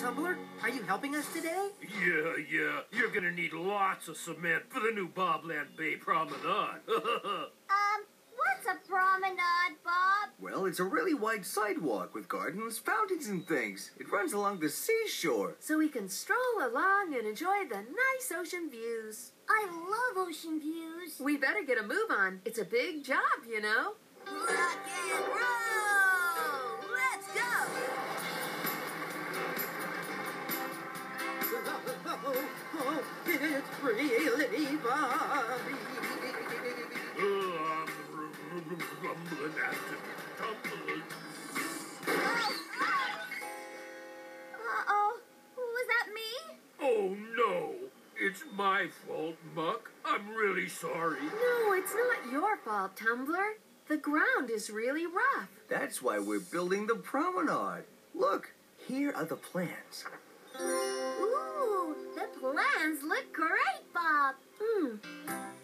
Tumbler, are you helping us today? Yeah, yeah. You're gonna need lots of cement for the new Bobland Bay Promenade. Um, what's a promenade, Bob? Well, it's a really wide sidewalk with gardens, fountains, and things. It runs along the seashore. So we can stroll along and enjoy the nice ocean views. I love ocean views. We better get a move on. It's a big job, you know. Rock and roll! Bobby. Uh, I'm rumbling after tumbling. Uh-oh. Was that me? Oh no! It's my fault, Muck. I'm really sorry. No, it's not your fault, Tumbler. The ground is really rough. That's why we're building the promenade. Look, here are the plans. Ooh, plans look great, Bob. Hmm.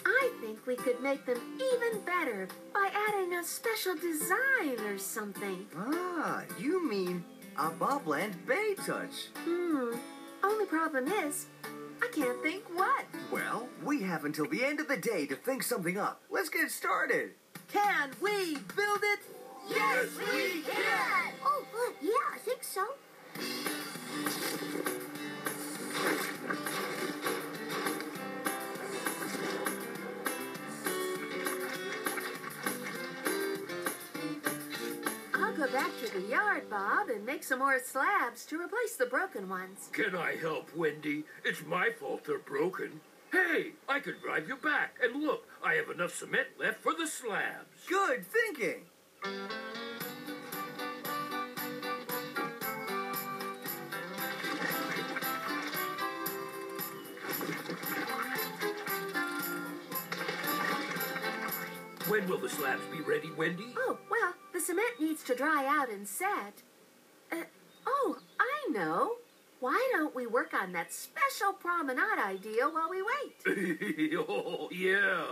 I think we could make them even better by adding a special design or something. Ah, you mean a Bobland Bay touch. Hmm. Only problem is, I can't think what. Well, we have until the end of the day to think something up. Let's get started. Can we build it? Yes, we can! Oh, uh, yeah, I think so. Yard, Bob, and make some more slabs to replace the broken ones. Can I help, Wendy? It's my fault they're broken. Hey, I could drive you back. And look, I have enough cement left for the slabs. Good thinking. When will the slabs be ready, Wendy? Oh, well, the cement needs to dry out and set. Uh, oh, I know. Why don't we work on that special promenade idea while we wait? oh, yeah.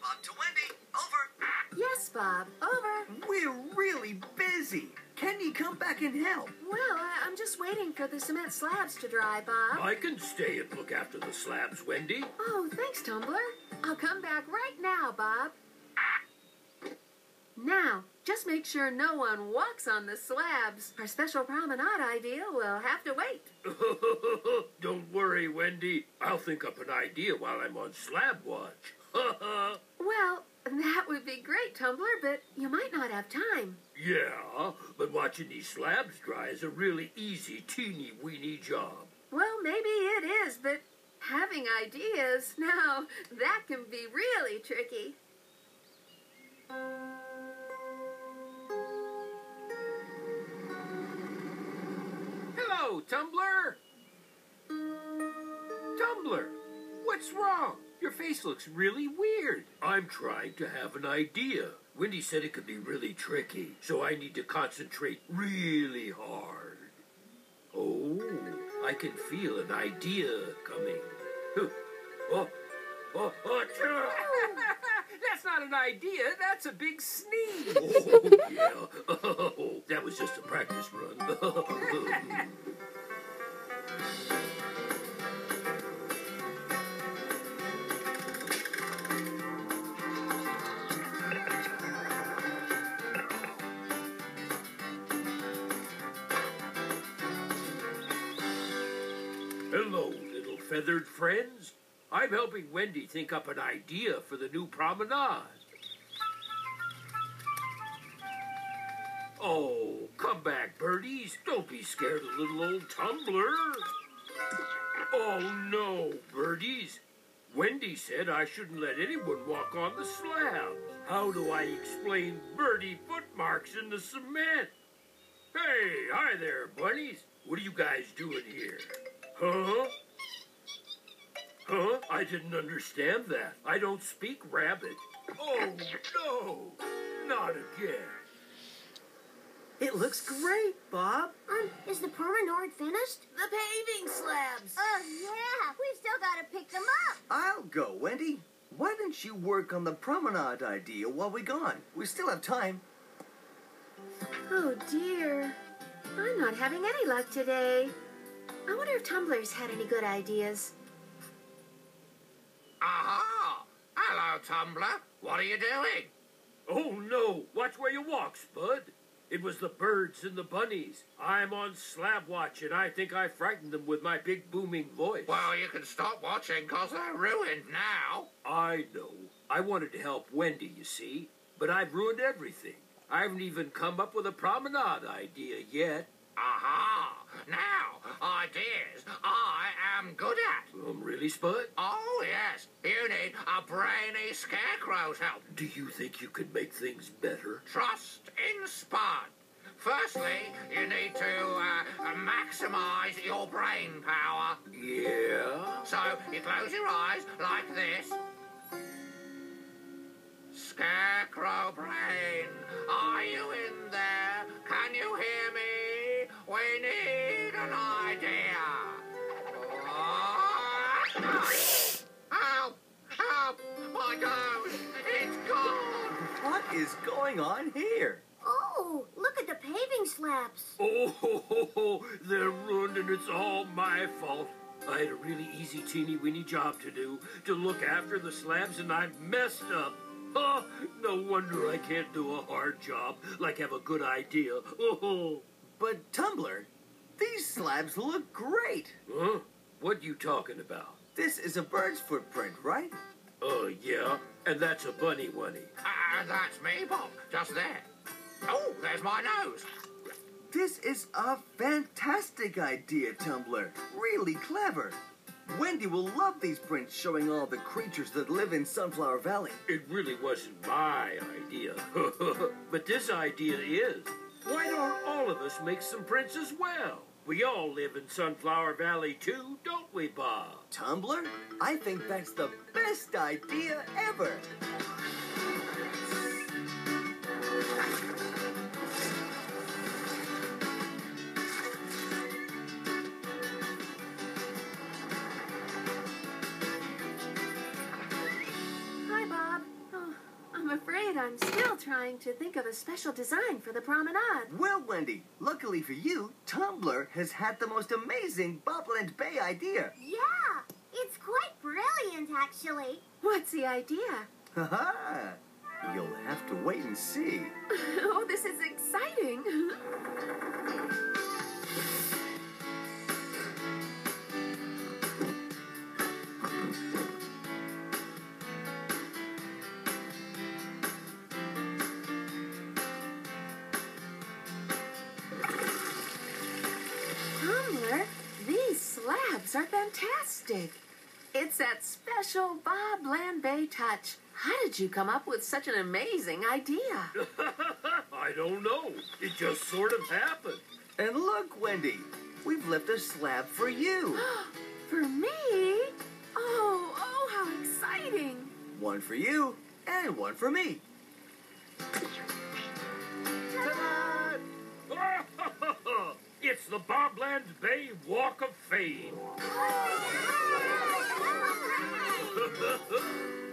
Bob to Wendy, over. Yes, Bob. Over. We're really busy. Can you come back and help? Well, I- I'm just waiting for the cement slabs to dry, Bob. I can stay and look after the slabs, Wendy. Oh, thanks, Tumbler. I'll come back right now, Bob. Now, just make sure no one walks on the slabs. Our special promenade idea will have to wait. Don't worry, Wendy. I'll think up an idea while I'm on slab watch. Well, that would be great, Tumbler, but you might not have time. yeah, but watching these slabs dry is a really easy, teeny weeny job. Well, maybe it is, but having ideas, now, that can be really tricky. Hello, Tumbler. Tumbler, what's wrong? Your face looks really weird. I'm trying to have an idea. Wendy said it could be really tricky, so I need to concentrate really hard. Oh, I can feel an idea coming. Oh, oh, oh, oh cha- That's not an idea. That's a big sneeze. oh. Oh, that was just a practice run. Hello, little feathered friends. I'm helping Wendy think up an idea for the new promenade. Oh, come back, birdies. Don't be scared of little old Tumbler. Oh, no, birdies. Wendy said I shouldn't let anyone walk on the slabs. How do I explain birdie footmarks in the cement? Hey, hi there, bunnies. What are you guys doing here? Huh? Huh? I didn't understand that. I don't speak rabbit. Oh, no. Not again. It looks great, Bob. Um, is the promenade finished? The paving slabs. Oh, yeah. We've still got to pick them up. I'll go, Wendy. Why don't you work on the promenade idea while we're gone? We still have time. Oh dear. I'm not having any luck today. I wonder if Tumbler's had any good ideas. Tumbler. What are you doing? Oh no, watch where you walk, Spud. It was the birds and the bunnies. I'm on slab watch and I think I frightened them with my big booming voice. Well, you can stop watching because they're ruined now. I know. I wanted to help Wendy, you see, but I've ruined everything. I haven't even come up with a promenade idea yet. Aha! Now, ideas I am good at. Um, really, Spud? Oh, yes. You need a brainy scarecrow's help. Do you think you could make things better? Trust in Spud. Firstly, you need to uh, maximize your brain power. Yeah? So you close your eyes like this. Scarecrow is going on here? Oh, look at the paving slabs. Oh, ho, ho, ho. they're ruined and it's all my fault. I had a really easy, teeny weeny job to do to look after the slabs, and I've messed up. Oh, no wonder I can't do a hard job like have a good idea. Oh, But Tumbler, these slabs look great. huh? What are you talking about? This is a bird's footprint, right? Oh, yeah, and that's a bunny bunny. And ah, that's me, Bob, just there. Oh, there's my nose. This is a fantastic idea, Tumbler. Really clever. Wendy will love these prints showing all the creatures that live in Sunflower Valley. It really wasn't my idea, but this idea is. Why don't all of us make some prints as well? We all live in Sunflower Valley too, don't we, Bob? Tumbler, I think that's the best idea ever. I'm I'm still trying to think of a special design for the promenade. Well, Wendy, luckily for you, Tumbler has had the most amazing Bobland Bay idea. Yeah, it's quite brilliant, actually. What's the idea? Ha You'll have to wait and see. Oh, this is exciting. Slabs are fantastic. It's that special Bobland Bay touch. How did you come up with such an amazing idea? I don't know. It just sort of happened. And look, Wendy, we've left a slab for you. For me? Oh, oh, how exciting! One for you, and one for me. It's the Bobland Bay Walk of Fame.